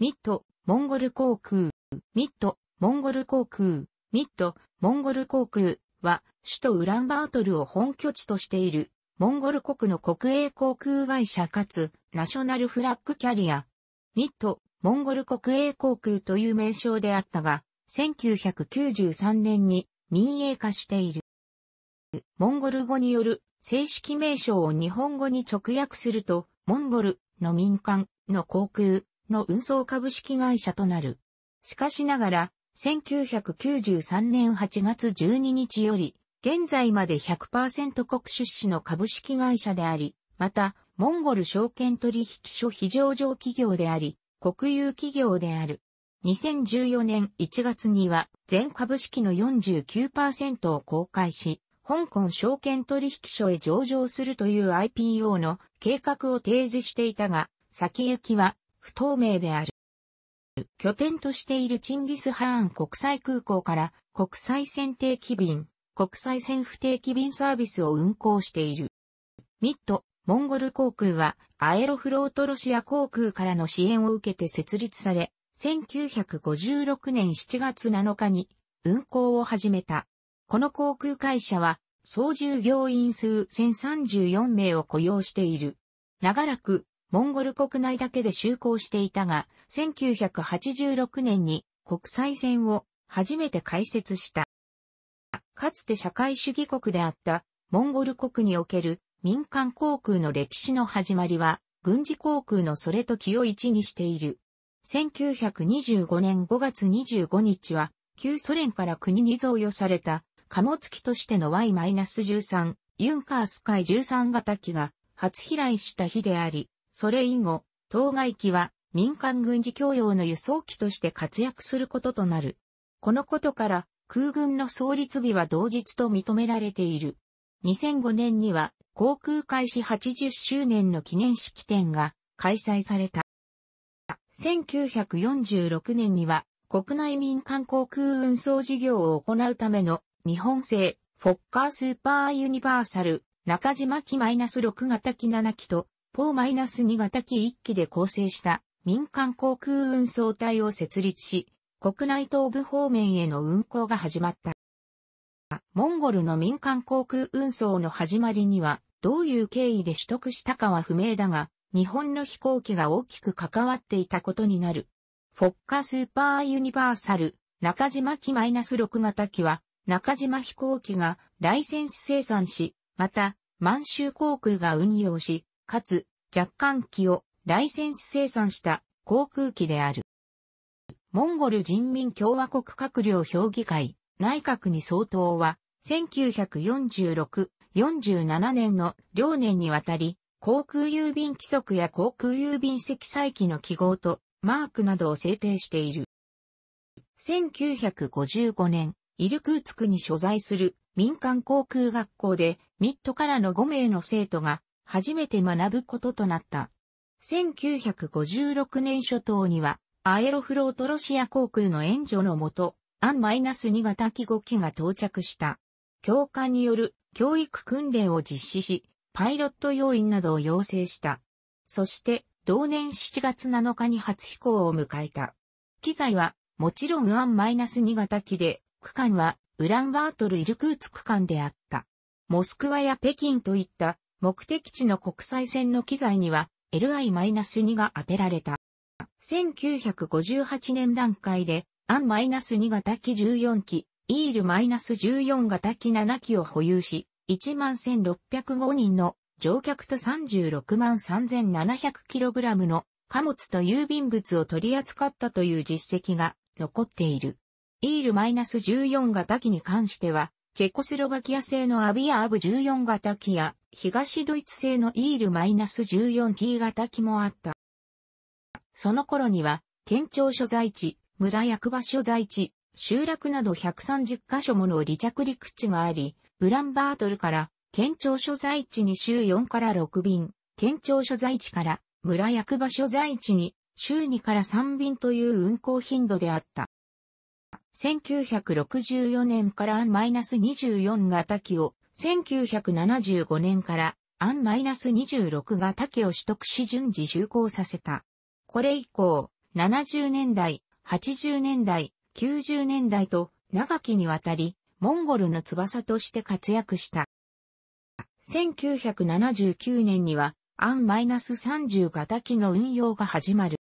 ミッド、モンゴル航空、ミッド、モンゴル航空、ミッド、モンゴル航空は、首都ウランバートルを本拠地としている、モンゴル国の国営航空会社かつ、ナショナルフラッグキャリア。ミッド、モンゴル国営航空という名称であったが、1993年に民営化している。モンゴル語による正式名称を日本語に直訳すると、モンゴルの民間の航空の運送株式会社となる。しかしながら、1993年8月12日より、現在まで100%国出資の株式会社であり、また、モンゴル証券取引所非上場企業であり、国有企業である。2014年1月には全株式の49%を公開し、香港証券取引所へ上場するという IPO の計画を提示していたが、先行きは不透明である。拠点としているチンギスハーン国際空港から国際線定期便、国際線不定期便サービスを運航している。ミッド、モンゴル航空はアエロフロートロシア航空からの支援を受けて設立され、1956年7月7日に運航を始めた。この航空会社は総従業員数1034名を雇用している。長らくモンゴル国内だけで就航していたが、1986年に国際線を初めて開設した。かつて社会主義国であったモンゴル国における民間航空の歴史の始まりは、軍事航空のそれと気を一にしている。1925年5月25日は、旧ソ連から国に贈与された貨物機としての Y-13 ユンカースカイ13型機が初飛来した日であり、それ以後、当該機は民間軍事供用の輸送機として活躍することとなる。このことから空軍の創立日は同日と認められている。2005年には航空開始80周年の記念式典が開催された。1946年には国内民間航空運送事業を行うための日本製フォッカースーパーユニバーサル中島機 -6 型機7機とポー -2 型機1機で構成した民間航空運送隊を設立し、国内東部方面への運行が始まった。モンゴルの民間航空運送の始まりには、どういう経緯で取得したかは不明だが、日本の飛行機が大きく関わっていたことになる。フォッカスーパーユニバーサル、中島機 -6 型機は、中島飛行機がライセンス生産し、また、満州航空が運用し、かつ、若干機をライセンス生産した航空機である。モンゴル人民共和国閣僚評議会、内閣に相当は、1946、47年の両年にわたり、航空郵便規則や航空郵便積載機の記号とマークなどを制定している。1955年、イルクーツクに所在する民間航空学校でミッドからの5名の生徒が初めて学ぶこととなった。1956年初頭にはアエロフロートロシア航空の援助のもと、アン -2 型機5機が到着した。教官による教育訓練を実施し、パイロット要員などを要請した。そして、同年7月7日に初飛行を迎えた。機材は、もちろんアン -2 型機で、区間は、ウランバートル・イルクーツ区間であった。モスクワや北京といった目的地の国際線の機材には LI-2 が当てられた。1958年段階で、アン -2 型機14機、イール -14 型機7機を保有し、11,605人の乗客と 363,700kg の貨物と郵便物を取り扱ったという実績が残っている。イール -14 型機に関しては、チェコスロバキア製のアビアーブ14型機や、東ドイツ製のイール -14T 型機もあった。その頃には、県庁所在地、村役場所在地、集落など130カ所もの離着陸地があり、ウランバートルから県庁所在地に週4から6便、県庁所在地から村役場所在地に週2から3便という運行頻度であった。1964年からアン -24 型機を、1975年からアン -26 型機を取得し順次就航させた。これ以降、70年代、80年代、90年代と長きにわたり、モンゴルの翼として活躍した。1979年には、アン -30 型機の運用が始まる。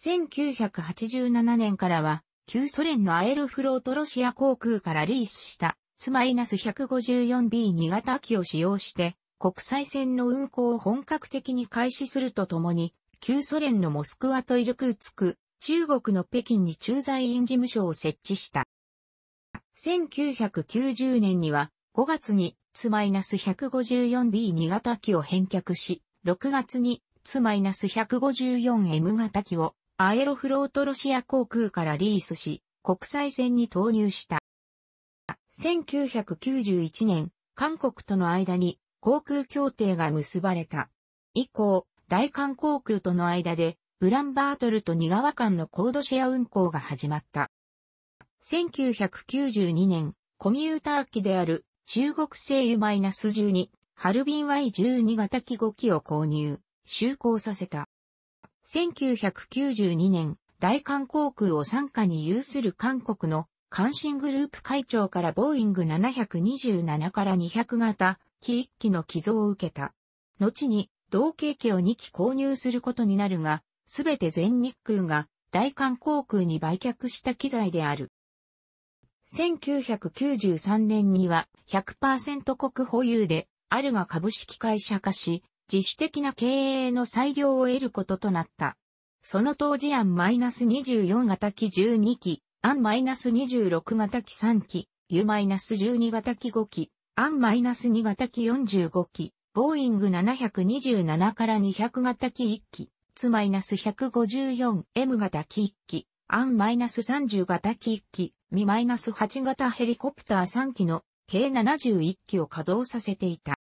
1987年からは、旧ソ連のアエロフロートロシア航空からリースしたツ -154B2 型機を使用して、国際線の運航を本格的に開始するとともに、旧ソ連のモスクワとイルクーツク、中国の北京に駐在員事務所を設置した。1990年には5月にツ -154B2 型機を返却し、6月にツ -154M 型機をアエロフロートロシア航空からリースし、国際線に投入した。1991年、韓国との間に航空協定が結ばれた。以降、大韓航空との間で、ウランバートルとニガワ間のコードシェア運行が始まった。1992年、コミューター機である中国製油 -12、ハルビン Y12 型機5機を購入、就航させた。1992年、大韓航空を参加に有する韓国の関心グループ会長からボーイング727から200型機1機の寄贈を受けた。後に同型機を2機購入することになるが、すべて全日空が大韓航空に売却した機材である。1993年には100%国保有であるが株式会社化し、自主的な経営の裁量を得ることとなった。その当時案 -24 型機12機、アン -26 型機3機、U-12 型機5機、アン -2 型機45機、ボーイング727から200型機1機、ツ -154M 型機1機、アン -30 型機1機、ミ -8 型ヘリコプター3機の計71機を稼働させていた。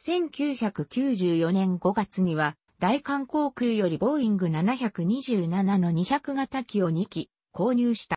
1994年5月には、大韓航空よりボーイング727の200型機を2機購入した。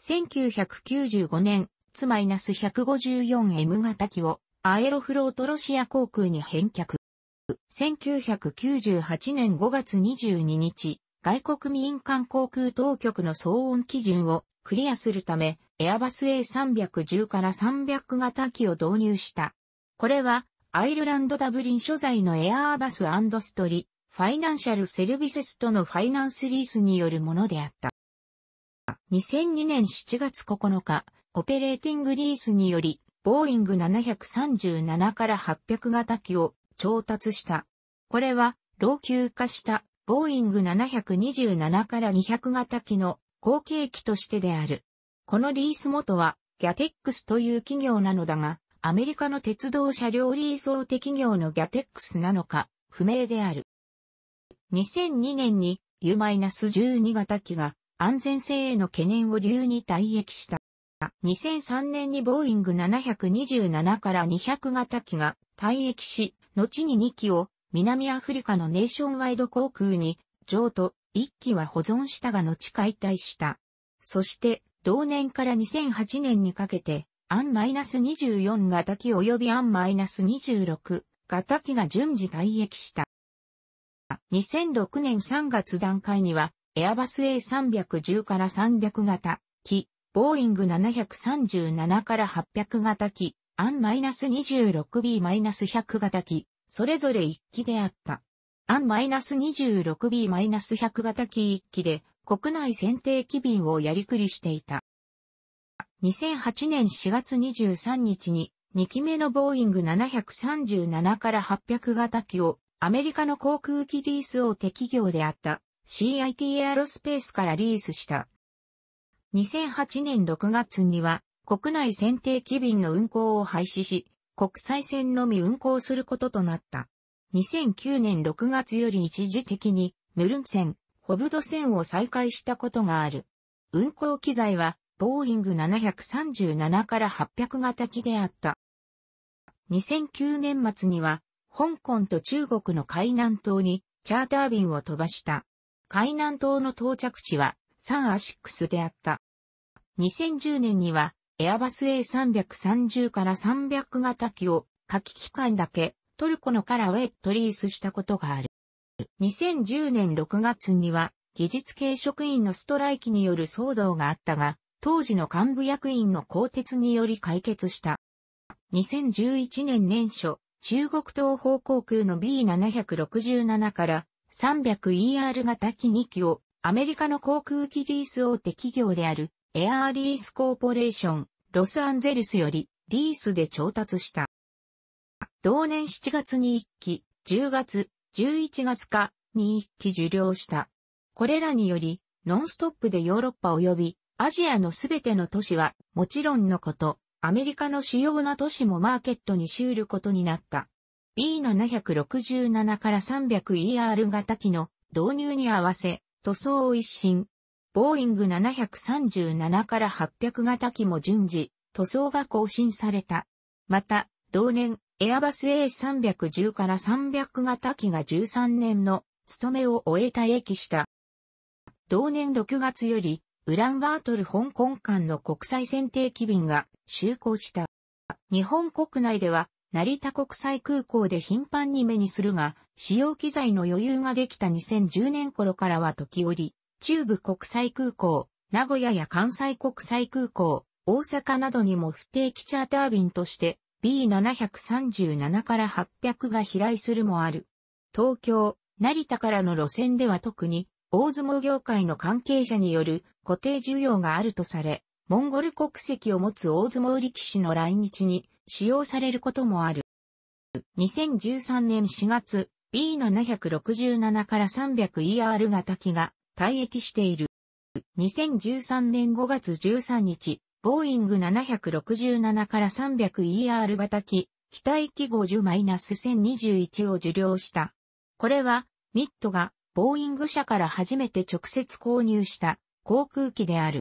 1995年、ツ -154M 型機をアエロフロートロシア航空に返却。1998年5月22日、外国民間航空当局の騒音基準をクリアするため、エアバス A310 から300型機を導入した。これは、アイルランドダブリン所在の Airbus Industrie Financial Services とのファイナンスリースによるものであった。2002年7月9日、オペレーティングリースにより、ボーイング737から800型機を調達した。これは、老朽化したボーイング727から200型機の後継機としてである。このリース元は、ギャテックスという企業なのだが、アメリカの鉄道車両リース大手企業のギャテックスなのか、不明である。2002年に U-12 型機が安全性への懸念を理由に退役した。2003年にボーイング727から200型機が退役し、後に2機を南アフリカのネーションワイド航空に譲渡、1機は保存したが後解体した。そして同年から2008年にかけて、アン -24 型機及びアン -26 型機が順次退役した。2006年3月段階には、エアバス A310 から300型機、ボーイング737から800型機、アン -26B-100 型機、それぞれ1機であった。アン -26B-100 型機1機で国内選定機便をやりくりしていた。2008年4月23日に2機目のボーイング737から800型機をアメリカの航空機リース大手企業であった CIT エアロスペースからリースした。2008年6月には国内選定機便の運航を廃止し、国際線のみ運航することとなった。2009年6月より一時的にムルン線、ホブド線を再開したことがある。運航機材は、ボーイング737から800型機であった。2009年末には、香港と中国の海南島にチャーター便を飛ばした。海南島の到着地はサンアシックスであった。2010年にはエアバス A330 から300型機を夏季期間だけトルコのカラウェットリースしたことがある。2010年6月には技術系職員のストライキによる騒動があったが、当時の幹部役員の更迭により解決した。2011年年初、中国東方航空の B767 から 300ER 型機2機をアメリカの航空機リース大手企業であるエアーリースコーポレーションロスアンゼルスよりリースで調達した。同年7月に1機、10月、11月かに1機受領した。これらにより、ノンストップでヨーロッパ及びアジアのすべての都市はもちろんのこと、アメリカの主要な都市もマーケットに修ることになった。B767 から 300ER 型機の導入に合わせ、塗装を一新。ボーイング737から800型機も順次、塗装が更新された。また、同年、エアバス A310 から300型機が13年の務めを終えた駅した。同年6月より、ウランバートル香港間の国際選定機便が就航した。日本国内では成田国際空港で頻繁に目にするが、使用機材の余裕ができた2010年頃からは時折、中部国際空港、名古屋や関西国際空港、大阪などにも不定期チャーター便として B737 から800が飛来するもある。東京、成田からの路線では特に大相撲業界の関係者による固定需要があるとされ、モンゴル国籍を持つ大相撲力士の来日に使用されることもある。2013年4月、B767 から 300ER 型機が退役している。2013年5月13日、ボーイング767から 300ER 型機、機体機50-1021を受領した。これは、ミッドが、ボーイング社から初めて直接購入した航空機である。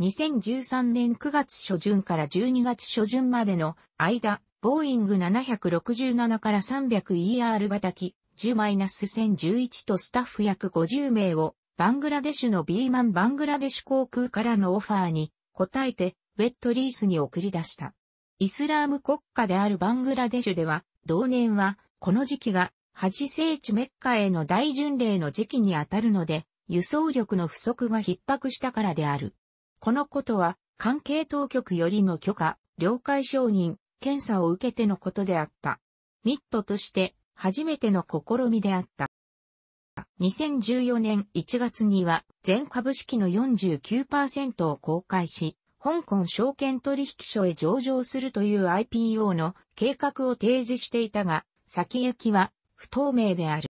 2013年9月初旬から12月初旬までの間、ボーイング767から 300ER 型機10-1011とスタッフ約50名をバングラデシュのビーマンバングラデシュ航空からのオファーに応えてウェットリースに送り出した。イスラーム国家であるバングラデシュでは同年はこの時期がハジ聖地メッカへの大巡礼の時期にあたるので輸送力の不足が逼迫したからである。このことは、関係当局よりの許可、了解承認、検査を受けてのことであった。ミッドとして初めての試みであった。2014年1月には全株式の49%を公開し、香港証券取引所へ上場するという IPO の計画を提示していたが、先行きは不透明である。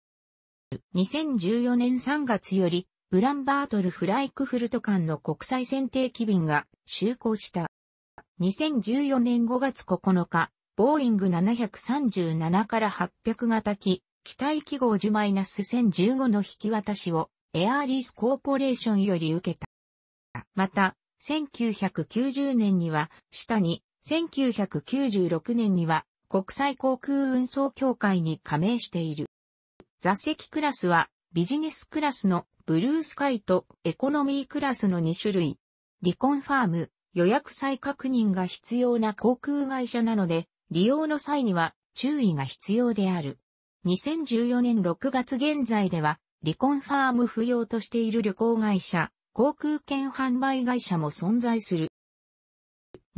2014年3月よりウランバートルフライクフルト間の国際選定機便が就航した。2014年5月9日、ボーイング737から800型機、機体記号10-1015の引き渡しをエアーリースコーポレーションより受けた。また、1990年には下に、1996年には国際航空運送協会に加盟している。座席クラスはビジネスクラスのブルースカイとエコノミークラスの2種類。リコンファーム、予約再確認が必要な航空会社なので、利用の際には注意が必要である。2014年6月現在では、リコンファーム不要としている旅行会社、航空券販売会社も存在する。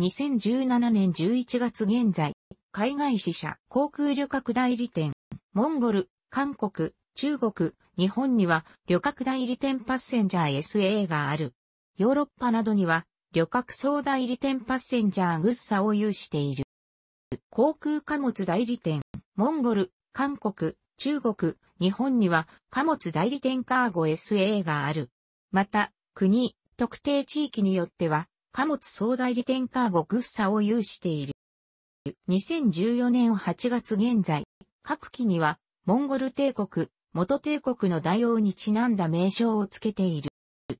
2017年11月現在、海外支社、航空旅客代理店、モンゴル、韓国、中国、日本には旅客代理店パッセンジャー SA がある。ヨーロッパなどには旅客総代理店パッセンジャーグッサを有している。航空貨物代理店、モンゴル、韓国、中国、日本には貨物代理店カーゴ SA がある。また、国、特定地域によっては貨物総代理店カーゴグッサを有している。2014年8月現在、各機にはモンゴル帝国、元帝国の大王にちなんだ名称を付けている。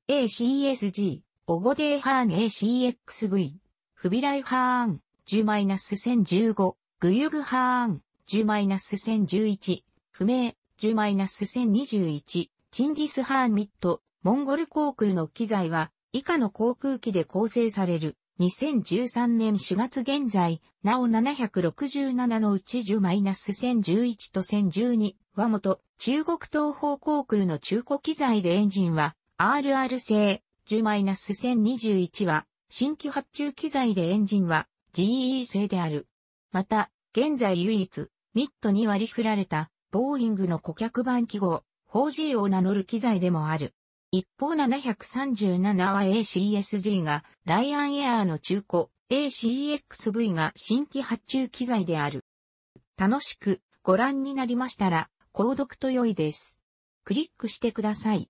ACSG、オゴデーハーン ACXV、フビライハーン、10-1015、グユグハーン、10-1011、不明、10-1021、チンギスハーンミット、モンゴル航空の機材は、以下の航空機で構成される。2013年4月現在、なお767のうち10-1011と1012は元中国東方航空の中古機材でエンジンは RR 製10-1021は新規発注機材でエンジンは GE 製である。また、現在唯一ミットに割り振られたボーイングの顧客版記号 4G を名乗る機材でもある。一方737は ACSG がライアンエアーの中古 ACXV が新規発注機材である。楽しくご覧になりましたら購読と良いです。クリックしてください。